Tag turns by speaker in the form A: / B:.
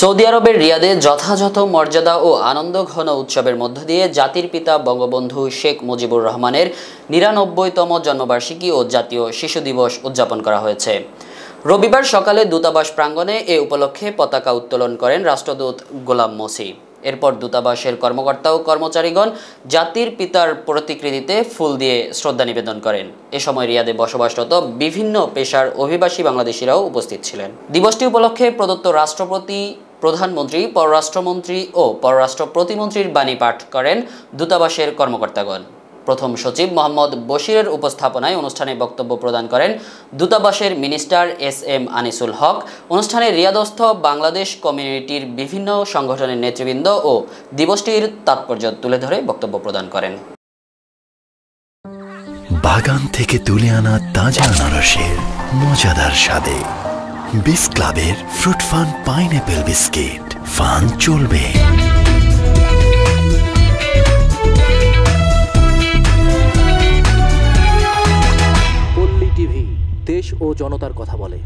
A: Saudi আরবের রিয়াদে যথাযথ মর্যাদা ও আনন্দ ঘন উৎসবের মধ্য দিয়ে জাতির পিতা বঙ্গবন্ধু শেখ মুজিবুর রহমানের নিরানব্বইতম জন্মবার্ষিকী ও জাতীয় শিশু দিবস উদযাপন করা হয়েছে। রবিবার সকালে দূতাবাস প্রাঙ্গণে এ উপলক্ষে পতাকা উত্তোলন করেন রাষ্ট্রদূত গোলাম মসি। এরপর দূতাবাসের কর্মকর্তা ও কর্মচারীগণ জাতির পিতার প্রতিকৃতিতে ফুল দিয়ে শ্রদ্ধা নিবেদন করেন। এ সময় রিয়াদে বসবাসরত বিভিন্ন পেশার অভিবাসী বাংলাদেশিরাও উপস্থিত ছিলেন। দিবসটি উপলক্ষে প্রদত্ত রাষ্ট্রপতি, প্রধানমন্ত্রী, পররাষ্ট্রমন্ত্রী ও পররাষ্ট্র প্রতিমন্ত্রীর বাণী পাঠ করেন দূতাবাসের কর্মকর্তাগণ। প্রথম সচিব মোহাম্মদ বশিরের উপস্থাপনায় অনুষ্ঠানে বক্তব্য প্রদান করেন দূতাবাসের minister S M Anisul Haque. অনুষ্ঠানে রিয়াদস্থ বাংলাদেশ কমিউনিটির বিভিন্ন সংগঠনের নেতৃবৃন্দ ও দিবসটির তাৎপর্য তুলে ধরে বক্তব্য প্রদান করেন।
B: বাগান থেকে তুলে আনা তাজা আনারসের মজাদার স্বাদে। বিস ক্লাবের fruit fun pineapple biscuit. Fun চলবে।
C: টিভি দেশ ও জনতার কথা বলে।